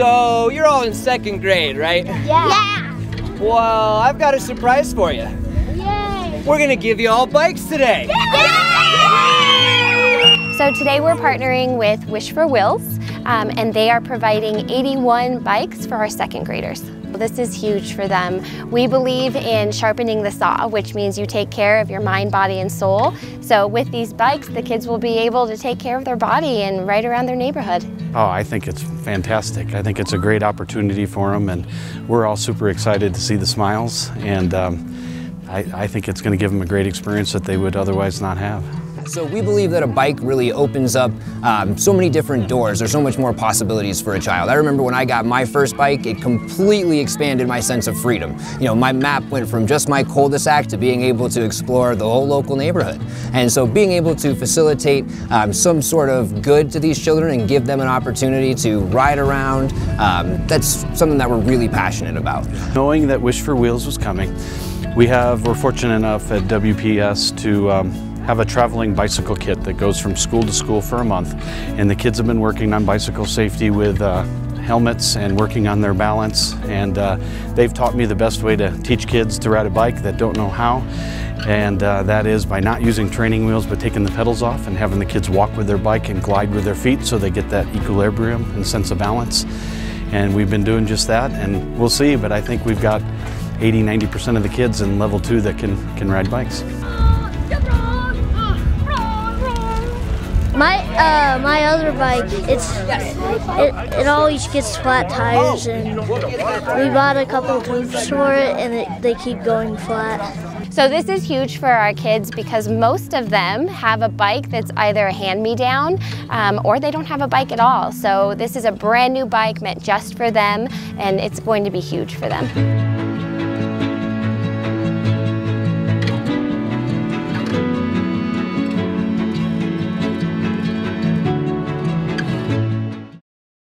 So you're all in second grade, right? Yeah. Yeah. Well, I've got a surprise for you. Yay. We're gonna give you all bikes today. So today we're partnering with Wish for Wheels, um, and they are providing 81 bikes for our second graders. This is huge for them. We believe in sharpening the saw, which means you take care of your mind, body, and soul. So with these bikes, the kids will be able to take care of their body and ride around their neighborhood. Oh, I think it's fantastic. I think it's a great opportunity for them, and we're all super excited to see the smiles. And um, I, I think it's going to give them a great experience that they would otherwise not have. So we believe that a bike really opens up um, so many different doors. There's so much more possibilities for a child. I remember when I got my first bike, it completely expanded my sense of freedom. You know, my map went from just my cul-de-sac to being able to explore the whole local neighborhood. And so being able to facilitate um, some sort of good to these children and give them an opportunity to ride around, um, that's something that we're really passionate about. Knowing that Wish for Wheels was coming, we have, we're fortunate enough at WPS to um, have a traveling bicycle kit that goes from school to school for a month. And the kids have been working on bicycle safety with uh, helmets and working on their balance. And uh, they've taught me the best way to teach kids to ride a bike that don't know how. And uh, that is by not using training wheels, but taking the pedals off and having the kids walk with their bike and glide with their feet so they get that equilibrium and sense of balance. And we've been doing just that, and we'll see, but I think we've got 80, 90% of the kids in level two that can, can ride bikes. My uh, my other bike, it's it, it always gets flat tires, and we bought a couple tubes for it, and it, they keep going flat. So this is huge for our kids because most of them have a bike that's either a hand-me-down um, or they don't have a bike at all. So this is a brand new bike meant just for them and it's going to be huge for them.